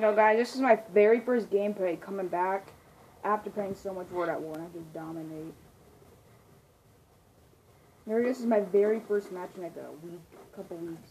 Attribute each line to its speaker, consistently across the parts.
Speaker 1: No, guys, this is my very first gameplay coming back after playing so much World at War. I just dominate. Maybe this is my very first match in like a week, couple weeks.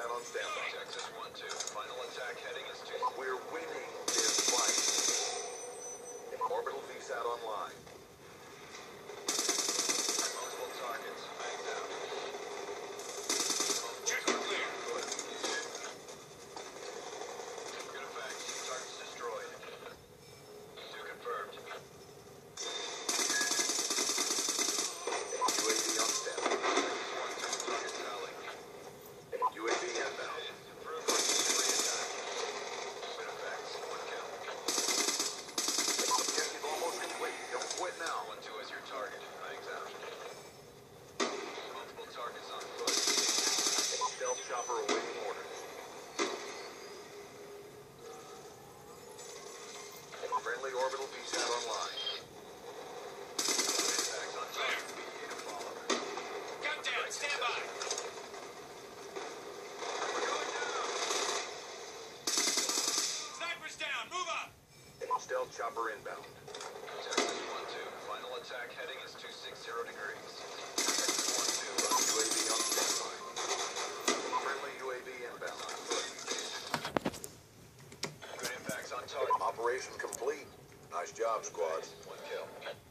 Speaker 2: Orbital on standby.
Speaker 3: Texas 1-2. Final attack heading is to...
Speaker 2: We're winning this fight. Orbital VSAT online.
Speaker 3: Multiple targets. Banged out.
Speaker 4: Check and clear.
Speaker 3: Good effect. Targets destroyed. Two confirmed.
Speaker 2: UAV on standby.
Speaker 3: Texas 1-2. Target tally.
Speaker 2: UAV inbound.
Speaker 3: Improved on three attack. Good effects. One kill.
Speaker 2: Objective almost complete. Don't quit now.
Speaker 3: 1-2 is your target. Bangs out. Multiple targets on foot.
Speaker 2: Stealth chopper awaiting orders. Friendly orbital VSAT online.
Speaker 3: Impacts on target. BA to follow.
Speaker 4: Gun down. Stand by. Snipers down. Move up.
Speaker 2: Stealth chopper inbound.
Speaker 3: Texas 1-2. Final attack heading is 260 degrees. Texas 1-2.
Speaker 2: UAV on standby. Friendly UAV inbound.
Speaker 3: Good impacts on target.
Speaker 2: Operation complete. Nice job, squad.
Speaker 3: One kill.